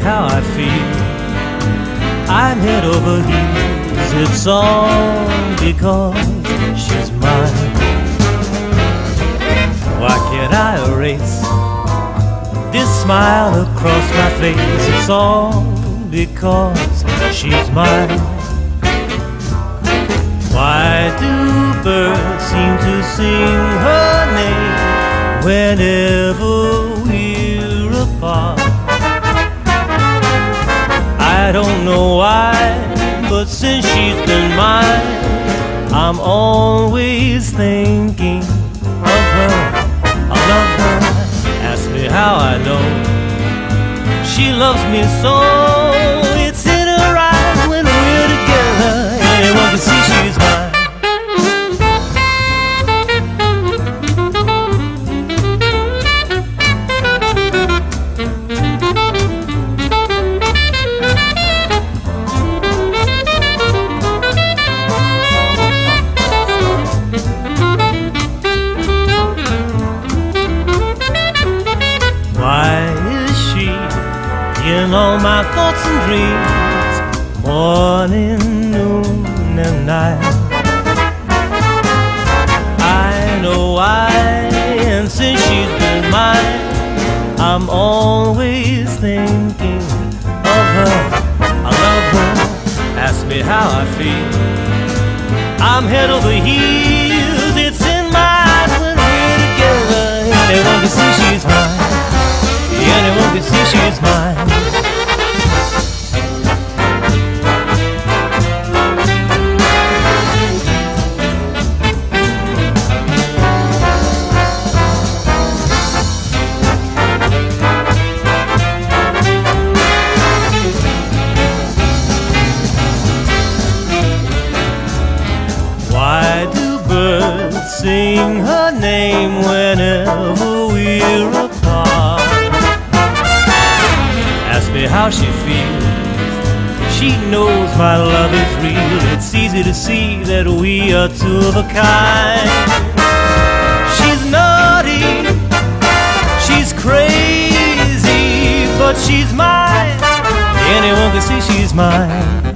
how I feel. I'm head over heels. It's all because she's mine. Why can't I erase this smile across my face? It's all because she's mine. Why do birds seem to sing her name whenever we're apart? I don't know why, but since she's been mine, I'm always thinking of her. I love her. Ask me how I know. She loves me so. In all my thoughts and dreams, morning, noon, and night? I know why, and since she's been mine, I'm always thinking of her. I love her. Ask me how I feel. I'm head over heels. See she's mine. Why do birds sing her name whenever we're me how she feels. She knows my love is real. It's easy to see that we are two of a kind. She's naughty, she's crazy, but she's mine. Anyone can see she's mine.